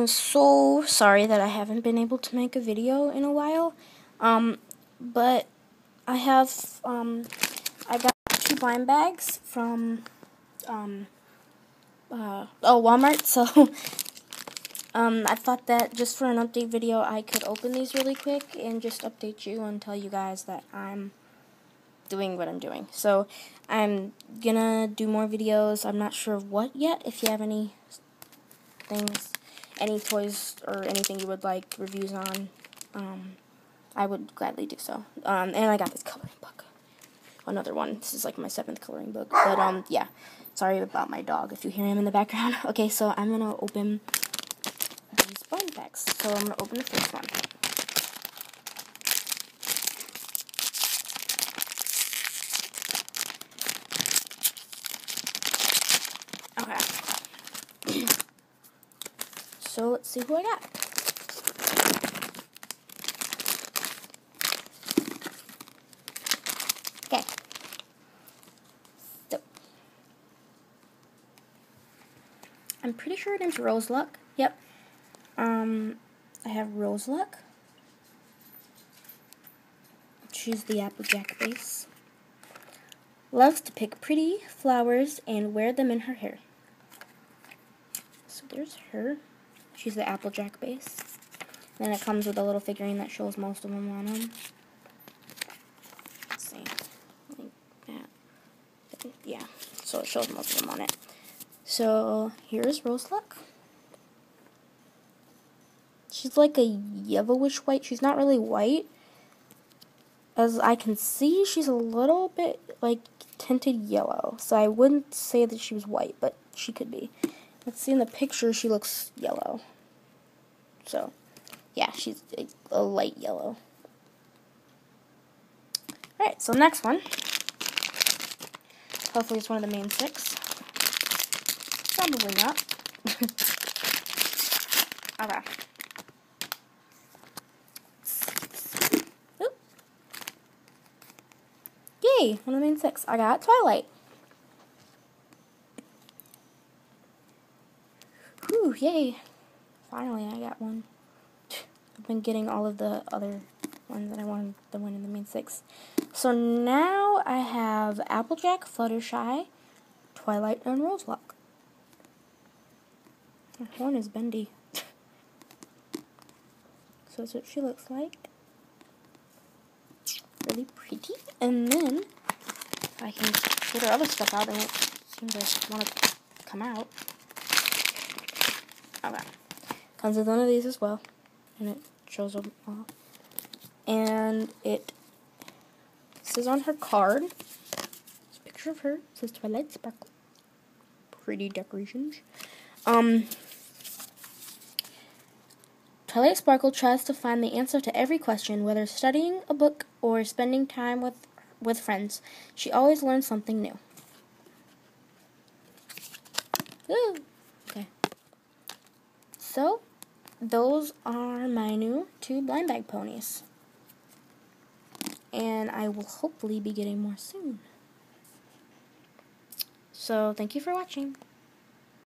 I'm so sorry that I haven't been able to make a video in a while. Um, but I have, um, I got two blind bags from, um, uh, oh, Walmart, so, um, I thought that just for an update video, I could open these really quick and just update you and tell you guys that I'm doing what I'm doing. So, I'm gonna do more videos. I'm not sure what yet. If you have any things, any toys or anything you would like reviews on, um, I would gladly do so. Um, and I got this coloring book. Another one. This is like my seventh coloring book. But, um, yeah. Sorry about my dog if you hear him in the background. Okay, so I'm to open these blind bags. So I'm to open the first one. Okay. So let's see who I got. Okay. So. I'm pretty sure her name's Roseluck. Yep. Um, I have Roseluck. She's the Applejack base. Loves to pick pretty flowers and wear them in her hair. So there's her. She's the Applejack base. Then it comes with a little figurine that shows most of them on them. yeah, so it shows most of them on it. So here's Roseluck. She's like a yellowish white. She's not really white. As I can see, she's a little bit like tinted yellow. So I wouldn't say that she was white, but she could be. Let's see in the picture, she looks yellow. So, yeah, she's a, a light yellow. Alright, so next one. Hopefully it's one of the main six. Probably not. okay. Oop. Yay, one of the main six. I got Twilight. Yay. Finally, I got one. I've been getting all of the other ones that I wanted the one in the main six. So now I have Applejack, Fluttershy, Twilight, and Roseluck. Her horn is bendy. so that's what she looks like. Really pretty. And then, I can get her other stuff out, and it seems to want to come out. Okay. Comes with one of these as well. And it shows them all. And it says on her card, it's a picture of her. It says Twilight Sparkle. Pretty decorations. Um, Twilight Sparkle tries to find the answer to every question, whether studying a book or spending time with with friends. She always learns something new. Ooh. So, those are my new two blind bag ponies and I will hopefully be getting more soon. So, thank you for watching.